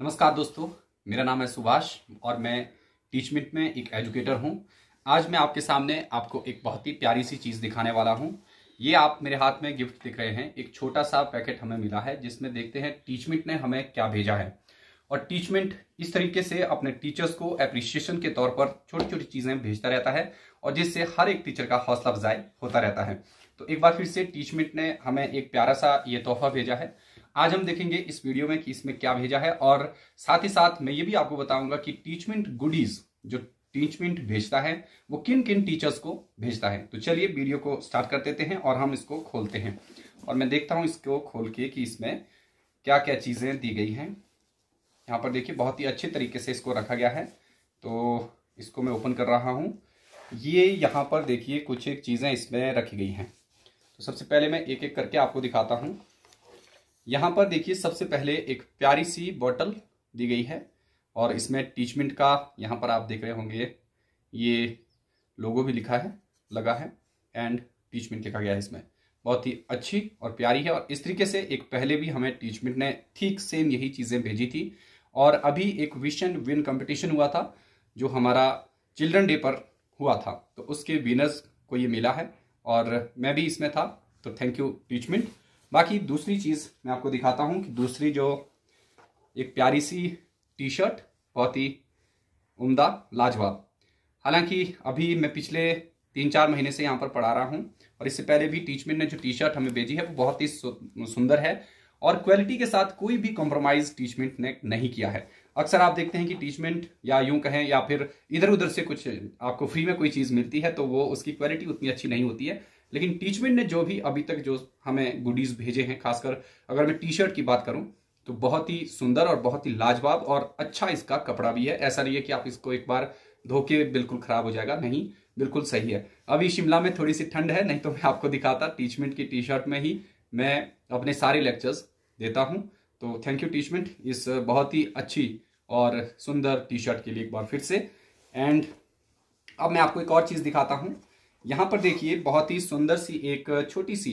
नमस्कार दोस्तों, मेरा नाम है सुभाष और मैं टीचमेंट में एक एजुकेटर हूँ। आज मैं आपके सामने आपको एक बहुत ही प्यारी सी चीज़ दिखाने वाला हूँ। ये आप मेरे हाथ में गिफ्ट दिख रहे हैं। एक छोटा सा पैकेट हमें मिला है, जिसमें देखते हैं टीचमेंट ने हमें क्या भेजा है। और टीचमेंट इस तरीके से अपने टीचर्स को अप्रिसिएशन के तौर पर छोटी छोटी चीज़ें भेजता रहता है और जिससे हर एक टीचर का हौसला अफजाई होता रहता है। तो एक बार फिर से टीचमेंट ने हमें एक प्यारा सा ये तोहफा भेजा है। आज हम देखेंगे इस वीडियो में कि इसमें क्या भेजा है और साथ ही साथ मैं ये भी आपको बताऊँगा कि टीचमेंट गुडीज जो टीचमेंट भेजता है, वो किन किन टीचर्स को भेजता है। तो चलिए वीडियो को स्टार्ट कर देते हैं और हम इसको खोलते हैं। और मैं देखता हूँ इसको खोल के कि इसमें क्या क्या चीज़ें दी गई हैं। यहाँ पर देखिए, बहुत ही अच्छे तरीके से इसको रखा गया है। तो इसको मैं ओपन कर रहा हूँ। ये यहाँ पर देखिए कुछ एक चीज़ें इसमें रखी गई हैं। तो सबसे पहले मैं एक एक करके आपको दिखाता हूँ। यहाँ पर देखिए सबसे पहले एक प्यारी सी बॉटल दी गई है और इसमें टीचमेंट का यहाँ पर आप देख रहे होंगे, ये लोगो भी लिखा है, लगा है एंड टीचमेंट लिखा गया है इसमें। बहुत ही अच्छी और प्यारी है और इस तरीके से एक पहले भी हमें टीचमेंट ने ठीक सेम यही चीज़ें भेजी थी। और अभी एक विशन विन कंपटीशन हुआ था, जो हमारा चिल्ड्रन डे पर हुआ था। तो उसके विनर्स को ये मिला है और मैं भी इसमें था तो थैंक यू टीचमेंट बाकी दूसरी चीज़ मैं आपको दिखाता हूँ कि दूसरी जो एक प्यारी सी टी शर्ट बहुत ही उम्दा, लाजवाब। हालाँकि अभी मैं पिछले तीन चार महीने से यहाँ पर पढ़ा रहा हूँ और इससे पहले भी टीचमेंट ने जो टी शर्ट हमें भेजी है, वो बहुत ही सुंदर है और क्वालिटी के साथ कोई भी कॉम्प्रोमाइज टीचमेंट ने नहीं किया है। अक्सर आप देखते हैं कि टीचमेंट या यूँ कहें या फिर इधर उधर से कुछ आपको फ्री में कोई चीज़ मिलती है तो वो उसकी क्वालिटी उतनी अच्छी नहीं होती है। लेकिन टीचमेंट ने जो भी अभी तक जो हमें गुडीज भेजे हैं, खासकर अगर मैं टी शर्ट की बात करूँ तो बहुत ही सुंदर और बहुत ही लाजवाब और अच्छा इसका कपड़ा भी है। ऐसा नहीं है कि आप इसको एक बार धोके बिल्कुल खराब हो जाएगा। नहीं, बिल्कुल सही है। अभी शिमला में थोड़ी सी ठंड है, नहीं तो मैं आपको दिखाता। टीचमेंट की टी शर्ट में ही मैं अपने सारे लेक्चर्स देता हूँ। तो थैंक यू टीचमेंट इस बहुत ही अच्छी और सुंदर टी शर्ट के लिए एक बार फिर से। एंड अब मैं आपको एक और चीज़ दिखाता हूँ। यहाँ पर देखिए, बहुत ही सुंदर सी एक छोटी सी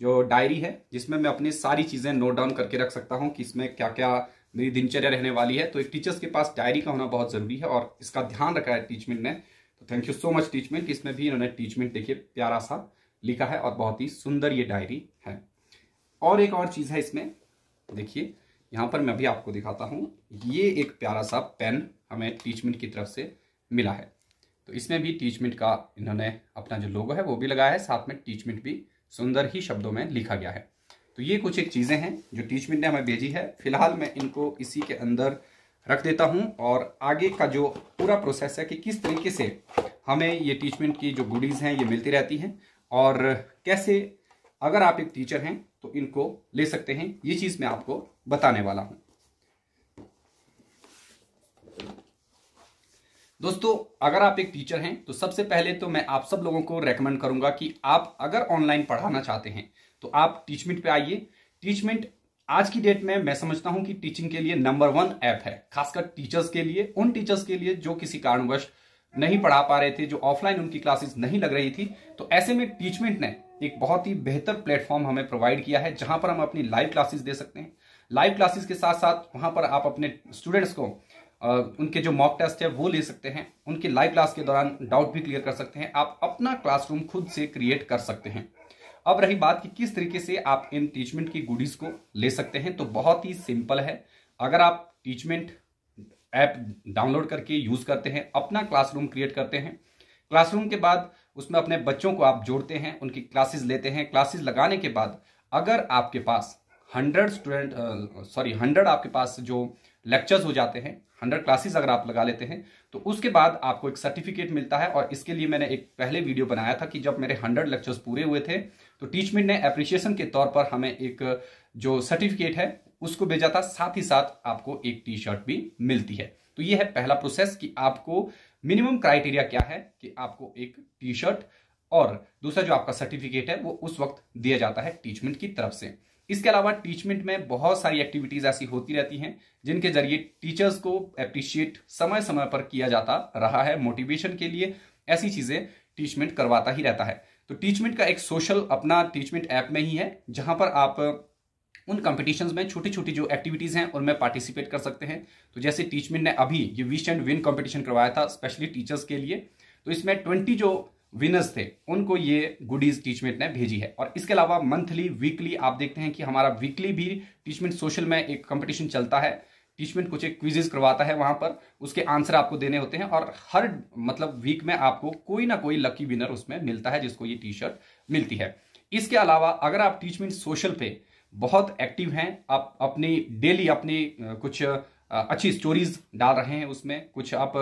जो डायरी है, जिसमें मैं अपनी सारी चीज़ें नोट डाउन करके रख सकता हूँ कि इसमें क्या क्या मेरी दिनचर्या रहने वाली है। तो एक टीचर्स के पास डायरी का होना बहुत ज़रूरी है और इसका ध्यान रखा है टीचमेंट ने। तो thank you so much Teachmint इसमें भी इन्होंने टीचमेंट देखिए, प्यारा सा लिखा है और बहुत ही सुंदर ये डायरी है। और एक और चीज़ है इसमें, देखिए, यहाँ पर मैं भी आपको दिखाता हूँ। ये एक प्यारा सा पेन हमें टीचमेंट की तरफ़ से मिला है। तो इसमें भी टीचमेंट का इन्होंने अपना जो लोगो है, वो भी लगाया है। साथ में टीचमेंट भी सुंदर ही शब्दों में लिखा गया है। तो ये कुछ एक चीज़ें हैं जो टीचमेंट ने हमें भेजी है। फ़िलहाल मैं इनको इसी के अंदर रख देता हूँ और आगे का जो पूरा प्रोसेस है कि किस तरीके से हमें ये टीचमेंट की जो गुडीज़ हैं, ये मिलती रहती हैं और कैसे अगर आप एक टीचर हैं तो इनको ले सकते हैं। ये चीज़ मैं आपको बताने वाला हूँ। दोस्तों, अगर आप एक टीचर हैं तो सबसे पहले तो मैं आप सब लोगों को रेकमेंड करूँगा कि आप अगर ऑनलाइन पढ़ाना चाहते हैं तो आप टीचमेंट पे आइए। टीचमेंट आज की डेट में मैं समझता हूँ कि टीचिंग के लिए नंबर वन ऐप है, खासकर टीचर्स के लिए, उन टीचर्स के लिए जो किसी कारणवश नहीं पढ़ा पा रहे थे, जो ऑफलाइन उनकी क्लासेस नहीं लग रही थी। तो ऐसे में टीचमेंट ने एक बहुत ही बेहतर प्लेटफॉर्म हमें प्रोवाइड किया है, जहाँ पर हम अपनी लाइव क्लासेस दे सकते हैं। लाइव क्लासेस के साथ साथ वहाँ पर आप अपने स्टूडेंट्स को उनके जो मॉक टेस्ट है, वो ले सकते हैं। उनके लाइव क्लास के दौरान डाउट भी क्लियर कर सकते हैं। आप अपना क्लासरूम खुद से क्रिएट कर सकते हैं। अब रही बात कि किस तरीके से आप इन टीचमेंट की गुडीज को ले सकते हैं तो बहुत ही सिंपल है। अगर आप टीचमेंट ऐप डाउनलोड करके यूज़ करते हैं, अपना क्लासरूम क्रिएट करते हैं क्लासरूम के बाद उसमें अपने बच्चों को आप जोड़ते हैं, उनकी क्लासेस लेते हैं। क्लासेस लगाने के बाद अगर आपके पास हंड्रेड स्टूडेंट सॉरी हंड्रेड आपके पास जो लेक्चर्स हो जाते हैं हंड्रेड क्लासेस अगर आप लगा लेते हैं तो उसके बाद आपको एक सर्टिफिकेट मिलता है। और इसके लिए मैंने एक पहले वीडियो बनाया था कि जब मेरे हंड्रेड लेक्चर्स पूरे हुए थे तो टीचमेंट ने अप्रिशिएशन के तौर पर हमें एक, जो सर्टिफिकेट है, उसको भेजा था। साथ ही साथ आपको एक टी शर्ट भी मिलती है। तो ये है पहला प्रोसेस कि आपको मिनिमम क्राइटेरिया क्या है कि आपको एक टी शर्ट और दूसरा जो आपका सर्टिफिकेट है, वो उस वक्त दिया जाता है टीचमेंट की तरफ़ से। इसके अलावा टीचमेंट में बहुत सारी एक्टिविटीज़ ऐसी होती रहती हैं, जिनके ज़रिए टीचर्स को अप्रिशिएट समय समय पर किया जाता रहा है मोटिवेशन के लिए ऐसी चीज़ें टीचमेंट करवाता ही रहता है। तो टीचमेंट का एक सोशल अपना टीचमेंट ऐप में ही है, जहाँ पर आप उन कंपटीशंस में छोटी छोटी जो एक्टिविटीज़ हैं, उनमें पार्टिसिपेट कर सकते हैं। तो जैसे टीचमेंट ने अभी ये विश एंड विन कंपटीशन करवाया था स्पेशली टीचर्स के लिए तो इसमें ट्वेंटी जो विनर्स थे। उनको ये गुडीज टीचमेंट ने भेजी है। और इसके अलावा मंथली वीकली आप देखते हैं कि हमारा वीकली भी टीचमेंट सोशल में एक कंपटीशन चलता है। टीचमेंट कुछ एक क्विजेस करवाता है वहाँ पर। उसके आंसर आपको देने होते हैं। और हर मतलब वीक में आपको कोई ना कोई लकी विनर उसमें मिलता है जिसको ये टी शर्ट मिलती है। इसके अलावा अगर आप टीचमेंट सोशल पे बहुत एक्टिव हैं, आप अपनी डेली अपनी कुछ अच्छी स्टोरीज डाल रहे हैं उसमें, कुछ आप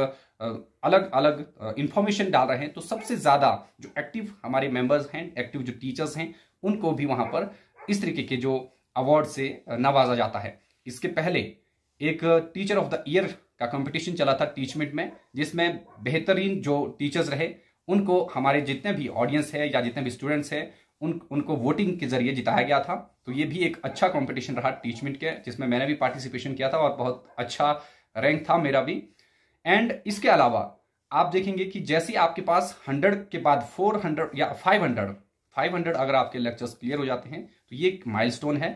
अलग अलग इंफॉर्मेशन डाल रहे हैं तो सबसे ज़्यादा जो एक्टिव हमारे मेंबर्स हैं एक्टिव जो टीचर्स हैं, उनको भी वहाँ पर इस तरीके के जो अवार्ड से नवाजा जाता है। इसके पहले एक टीचर ऑफ़ द ईयर का कंपटीशन चला था टीचमेंट में, जिसमें बेहतरीन जो टीचर्स रहे, उनको हमारे जितने भी ऑडियंस है या जितने भी स्टूडेंट्स हैं उन, उनको वोटिंग के ज़रिए जिताया गया था। तो ये भी एक अच्छा कंपटीशन रहा टीचमेंट के, जिसमें मैंने भी पार्टिसिपेशन किया था और बहुत अच्छा रैंक था मेरा भी। एंड इसके अलावा आप देखेंगे कि जैसे आपके पास हंड्रेड के बाद फोर हंड्रेड या फाइव हंड्रेड फाइव हंड्रेड अगर आपके लेक्चर्स क्लियर हो जाते हैं तो ये एक माइलस्टोन है।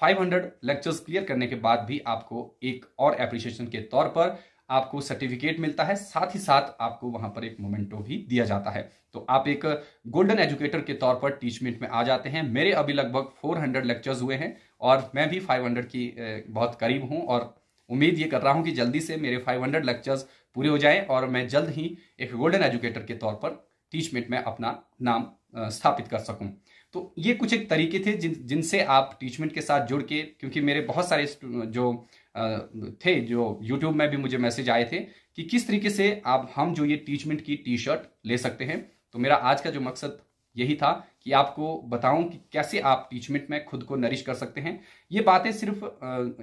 500 लेक्चर्स क्लियर करने के बाद भी आपको एक और एप्रिसिएशन के तौर पर आपको सर्टिफिकेट मिलता है, साथ ही साथ आपको वहाँ पर एक मोमेंटो भी दिया जाता है। तो आप एक गोल्डन एजुकेटर के तौर पर टीचमेंट में आ जाते हैं। मेरे अभी लगभग 400 लेक्चर्स हुए हैं और मैं भी 500 की बहुत करीब हूँ और उम्मीद ये कर रहा हूँ कि जल्दी से मेरे 500 लेक्चर्स पूरे हो जाएँ और मैं जल्द ही एक गोल्डन एजुकेटर के तौर पर टीचमेंट में अपना नाम स्थापित कर सकूँ। तो ये कुछ एक तरीके थे जिन, जिनसे आप टीचमेंट के साथ जुड़ के, क्योंकि मेरे बहुत सारे जो थे, जो यूट्यूब में भी मुझे मैसेज आए थे कि किस तरीके से आप, हम जो ये टीचमेंट की टी शर्ट ले सकते हैं। तो मेरा आज का जो मकसद यही था कि आपको बताऊँ कि कैसे आप टीचमेंट में खुद को नरिश कर सकते हैं। ये बातें सिर्फ़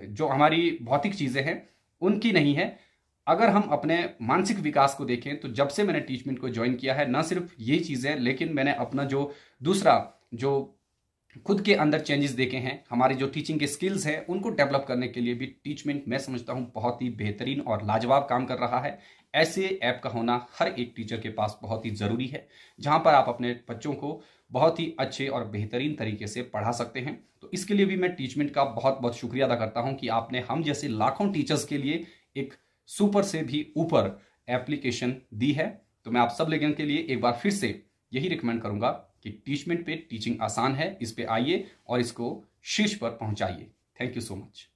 जो हमारी भौतिक चीज़ें हैं, उनकी नहीं है। अगर हम अपने मानसिक विकास को देखें तो जब से मैंने टीचमेंट को ज्वाइन किया है, न सिर्फ़ ये चीज़ें, लेकिन मैंने अपना जो दूसरा, जो खुद के अंदर चेंजेस देखे हैं। हमारे जो टीचिंग के स्किल्स हैं, उनको डेवलप करने के लिए भी टीचमेंट मैं समझता हूँ, बहुत ही बेहतरीन और लाजवाब काम कर रहा है। ऐसे ऐप का होना हर एक टीचर के पास बहुत ही ज़रूरी है, जहाँ पर आप अपने बच्चों को बहुत ही अच्छे और बेहतरीन तरीके से पढ़ा सकते हैं। तो इसके लिए भी मैं टीचमेंट का बहुत बहुत शुक्रिया अदा करता हूँ कि आपने हम जैसे लाखों टीचर्स के लिए एक सुपर से भी ऊपर एप्लीकेशन दी है। तो मैं आप सब लोगों के लिए एक बार फिर से यही रिकमेंड करूँगा कि टीचमेंट पे टीचिंग आसान है, इस पे आइए और इसको शीर्ष पर पहुंचाइए। Thank you so much